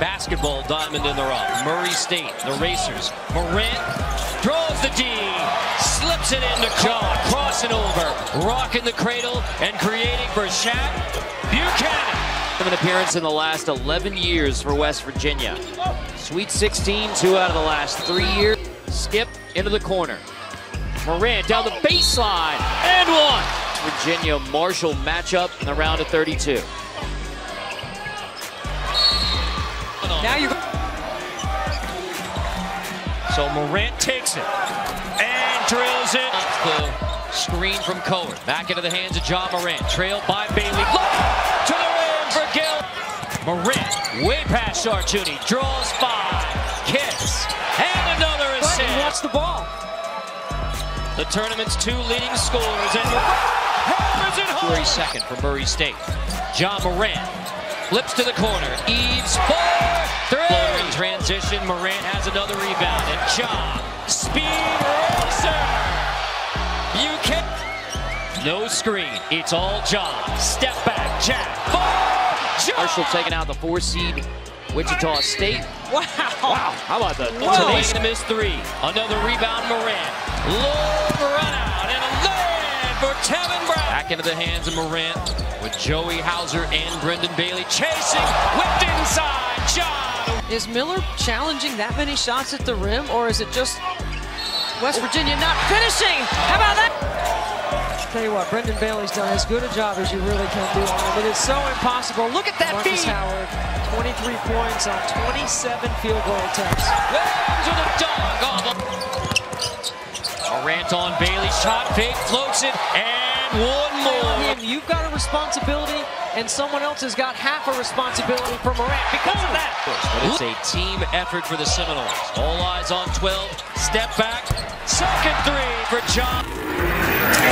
basketball diamond in the rough. Murray State, the Racers. Morant throws the D, slips it into John, crossing over, rocking the cradle, and creating for Shaq Buchanan. An appearance in the last 11 years for West Virginia. Sweet 16, two out of the last three years. Skip into the corner. Morant down the baseline, and one. Virginia Marshall matchup in the round of 32. Now you So Morant takes it and drills it. The screen from Cohen. Back into the hands of Ja Morant. Trailed by Bailey. Look to the rim for Gill. Morant way past Sarchuni. Draws five. Kicks. And another assist. What's the ball? The tournament's two leading scorers. And hammers it home. Second for Murray State. Ja Morant flips to the corner. Eves for three. Floater in transition. Morant has another rebound. And Ja, speed racer. Buchanan. No screen. It's all Ja. Step back. Jack. For Ja. Marshall taking out the four seed Wichita State. Wow. Wow. How about that? Today's to miss three. Another rebound, Morant. Long for Tevin Brown. Back into the hands of Morant with Joey Hauser and Brendan Bailey chasing. Whipped inside. John. Is Miller challenging that many shots at the rim, or is it just West Virginia not finishing? How about that? Tell you what, Brendan Bailey's done as good a job as you really can do on him, but it's so impossible. Look at that Marcus feed. Howard, 23 points on 27 field goal attempts. Williams with a dog. Morant on Bailey. Shot fake. Floats it. And one more. Him, You've got a responsibility, and someone else has got half a responsibility for Morant because of that. But it's a team effort for the Seminoles. All eyes on 12. Step back. Second three for Ja.